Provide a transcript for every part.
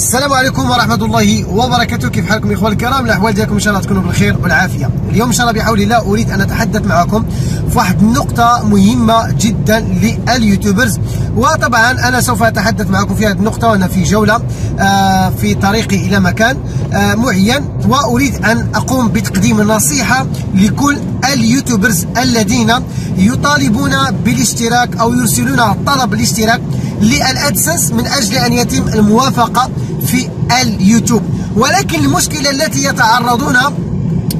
السلام عليكم ورحمة الله وبركاته. كيف حالكم إخوان الكرام؟ الأحوال ديالكم إن شاء الله تكونوا بالخير والعافية. اليوم إن شاء الله بحول الله أريد أن أتحدث معكم في واحد النقطة مهمة جدا لل YouTubers. وطبعا أنا سوف أتحدث معكم في هذه النقطة وأنا في جولة آه، في طريقي إلى مكان آه، معين وأريد أن أقوم بتقديم نصيحة لكل ال YouTubers الذين يطالبون بالاشتراك أو يرسلون طلب الاشتراك للأدسنس من أجل أن يتم الموافقة في اليوتيوب. ولكن المشكلة التي يتعرضون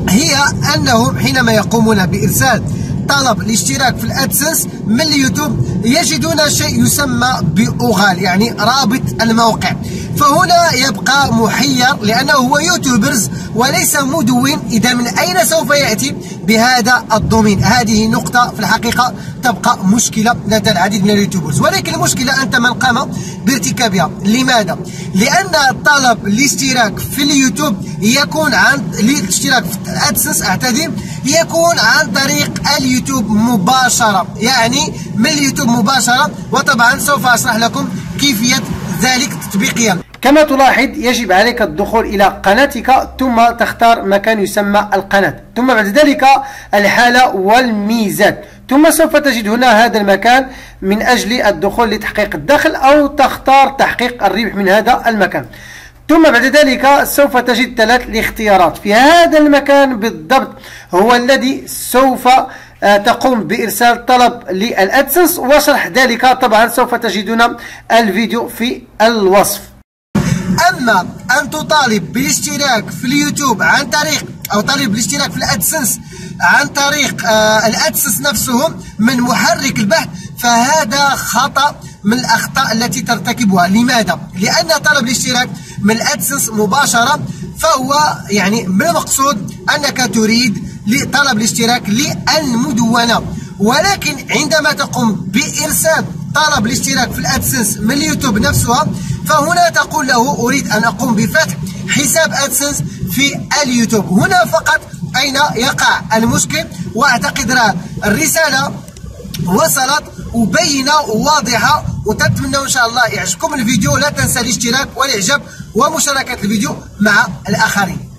هي انهم حينما يقومون بإرسال طلب الاشتراك في الأدسنس من اليوتيوب يجدون شيء يسمى ب URL يعني رابط الموقع. فهنا يبقى محير لأنه هو YouTubers وليس مدون. إذا من أين سوف يأتي بهذا الدومين هذه نقطة في الحقيقة تبقى مشكلة لدى العديد من ال YouTubers. ولكن المشكلة أنت من قام بارتكابها. لماذا؟ لأن طلب الاشتراك في اليوتيوب يكون عن الاشتراك في الأدسنس أعتذر يكون عن طريق اليوتيوب مباشرة. يعني من اليوتيوب مباشرة؟ وطبعا سوف أشرح لكم كيفية ذلك تطبيقيا. كما تلاحظ يجب عليك الدخول إلى قناتك ثم تختار مكان يسمى القناة. ثم بعد ذلك الحالة والميزات. ثم سوف تجد هنا هذا المكان من أجل الدخول لتحقيق الدخل أو تختار تحقيق الربح من هذا المكان. ثم بعد ذلك سوف تجد ثلاث الاختيارات. في هذا المكان بالضبط هو الذي سوف آه، تقوم بإرسال طلب للأدسنس وشرح ذلك طبعا سوف تجدون الفيديو في الوصف. أما أن تطالب بالاشتراك في اليوتيوب عن طريق أو طالب الاشتراك في الأدسنس عن طريق آه الأدسنس نفسهم من محرك البحث فهذا خطأ من الأخطاء التي ترتكبها. لماذا؟ لأن طلب الاشتراك من الأدسنس مباشرة فهو يعني من المقصود أنك تريد طلب الاشتراك للمدونة. ولكن عندما تقوم بإرسال طلب الاشتراك في الأدسنس من اليوتيوب نفسها فهنا تقول له أريد أن أقوم بفتح حساب أدسنس في اليوتيوب. هنا فقط أين يقع المشكل؟ وأعتقد الرسالة وصلت وبينة وواضحة وتتمنى إن شاء الله يعجبكم الفيديو. لا تنسى الاشتراك والإعجاب ومشاركة الفيديو مع الآخرين.